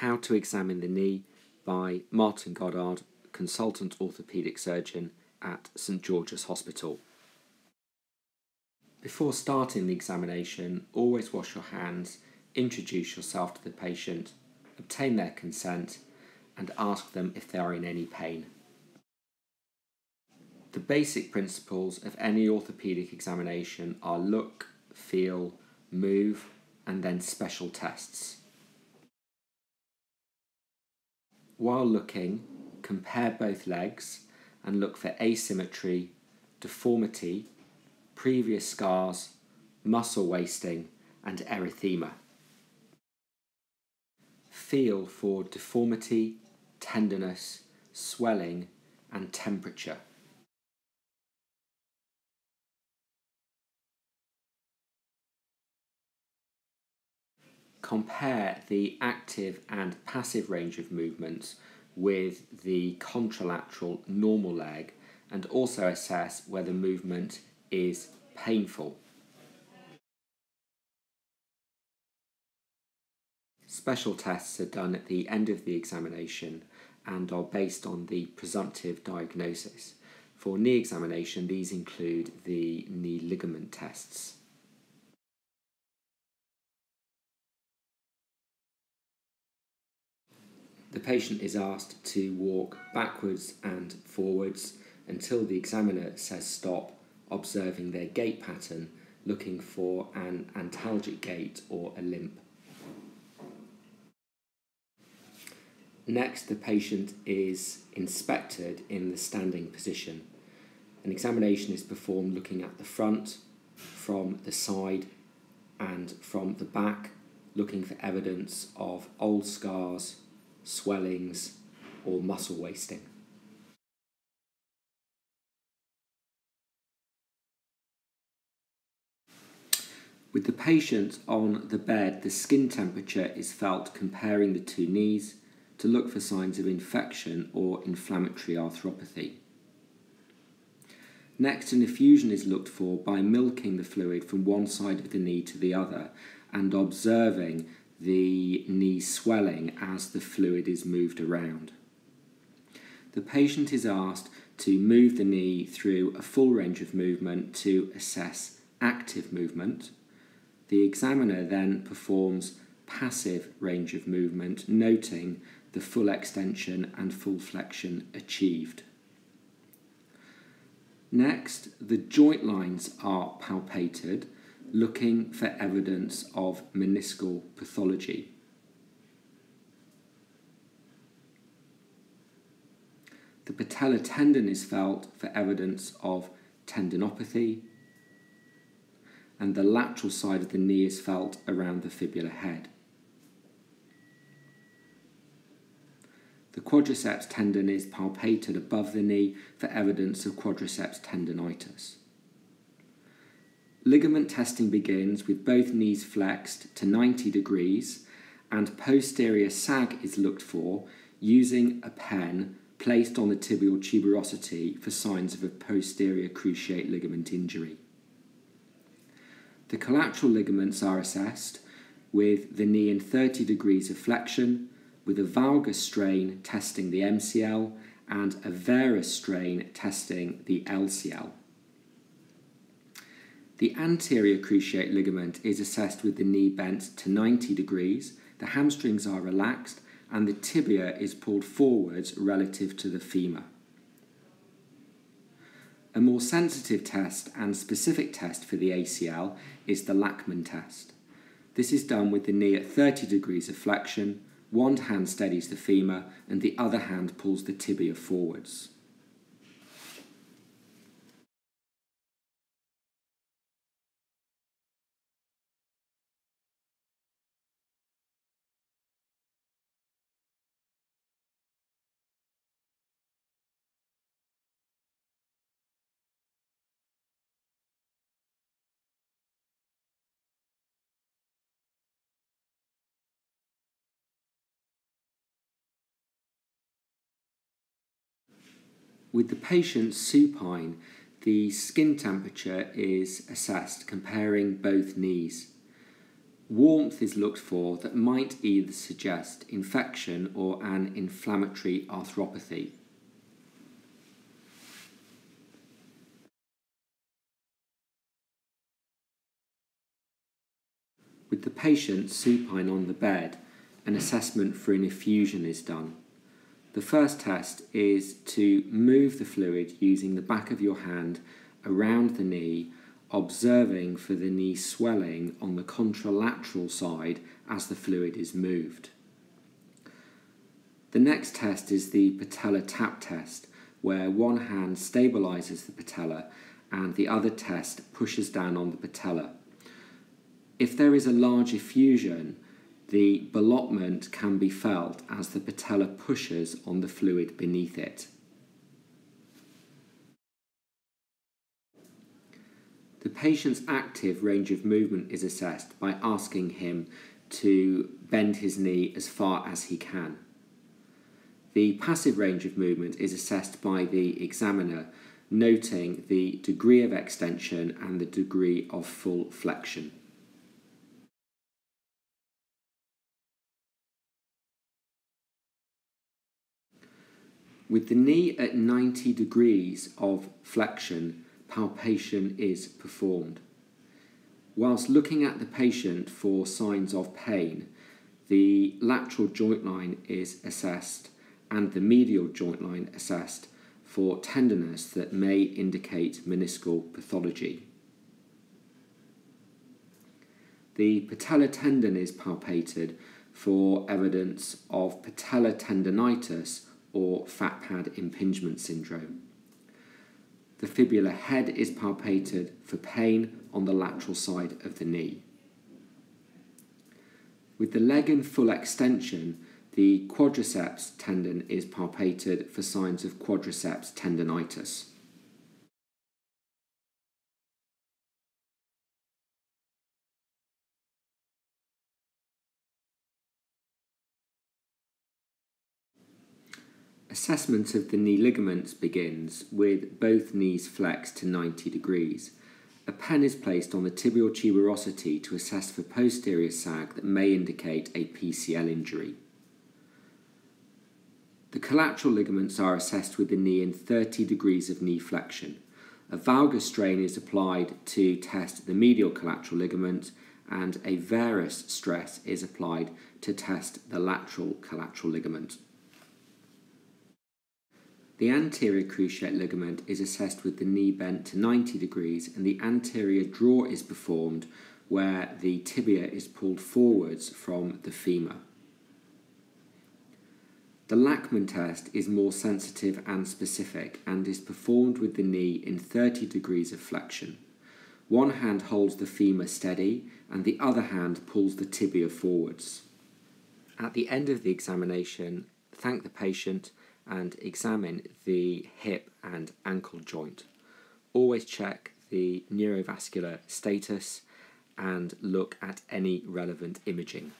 How to Examine the Knee by Martin Goddard, Consultant Orthopaedic Surgeon at St George's Hospital. Before starting the examination, always wash your hands, introduce yourself to the patient, obtain their consent, and ask them if they are in any pain. The basic principles of any orthopaedic examination are look, feel, move, and then special tests. While looking, compare both legs and look for asymmetry, deformity, previous scars, muscle wasting, and erythema. Feel for deformity, tenderness, swelling, and temperature. Compare the active and passive range of movements with the contralateral normal leg and also assess whether movement is painful. Special tests are done at the end of the examination and are based on the presumptive diagnosis. For knee examination, these include the knee ligament tests. The patient is asked to walk backwards and forwards until the examiner says stop, observing their gait pattern, looking for an antalgic gait or a limp. Next, the patient is inspected in the standing position. An examination is performed looking at the front, from the side, and from the back, looking for evidence of old scars, swellings, or muscle wasting. With the patient on the bed, the skin temperature is felt comparing the two knees to look for signs of infection or inflammatory arthropathy. Next, an effusion is looked for by milking the fluid from one side of the knee to the other and observing the knee swelling as the fluid is moved around. The patient is asked to move the knee through a full range of movement to assess active movement. The examiner then performs passive range of movement, noting the full extension and full flexion achieved. Next, the joint lines are palpated looking for evidence of meniscal pathology. The patellar tendon is felt for evidence of tendinopathy, and the lateral side of the knee is felt around the fibular head. The quadriceps tendon is palpated above the knee for evidence of quadriceps tendonitis. Ligament testing begins with both knees flexed to 90 degrees and posterior sag is looked for using a pen placed on the tibial tuberosity for signs of a posterior cruciate ligament injury. The collateral ligaments are assessed with the knee in 30 degrees of flexion, with a valgus strain testing the MCL and a varus strain testing the LCL. The anterior cruciate ligament is assessed with the knee bent to 90 degrees, the hamstrings are relaxed, and the tibia is pulled forwards relative to the femur. A more sensitive test and specific test for the ACL is the Lachman test. This is done with the knee at 30 degrees of flexion, one hand steadies the femur, and the other hand pulls the tibia forwards. With the patient supine, the skin temperature is assessed comparing both knees. Warmth is looked for that might either suggest infection or an inflammatory arthropathy. With the patient supine on the bed, an assessment for an effusion is done. The first test is to move the fluid using the back of your hand around the knee, observing for the knee swelling on the contralateral side as the fluid is moved. The next test is the patella tap test, where one hand stabilizes the patella and the other test pushes down on the patella. If there is a large effusion, the ballottement can be felt as the patella pushes on the fluid beneath it. The patient's active range of movement is assessed by asking him to bend his knee as far as he can. The passive range of movement is assessed by the examiner, noting the degree of extension and the degree of full flexion. With the knee at 90 degrees of flexion, palpation is performed. Whilst looking at the patient for signs of pain, the lateral joint line is assessed and the medial joint line assessed for tenderness that may indicate meniscal pathology. The patellar tendon is palpated for evidence of patellar tendonitis or fat pad impingement syndrome. The fibular head is palpated for pain on the lateral side of the knee. With the leg in full extension, the quadriceps tendon is palpated for signs of quadriceps tendonitis. Assessment of the knee ligaments begins with both knees flexed to 90 degrees. A pen is placed on the tibial tuberosity to assess for posterior sag that may indicate a PCL injury. The collateral ligaments are assessed with the knee in 30 degrees of knee flexion. A valgus strain is applied to test the medial collateral ligament, and a varus stress is applied to test the lateral collateral ligament. The anterior cruciate ligament is assessed with the knee bent to 90 degrees and the anterior draw is performed where the tibia is pulled forwards from the femur. The Lachman test is more sensitive and specific and is performed with the knee in 30 degrees of flexion. One hand holds the femur steady and the other hand pulls the tibia forwards. At the end of the examination, thank the patient and examine the hip and ankle joint. Always check the neurovascular status and look at any relevant imaging.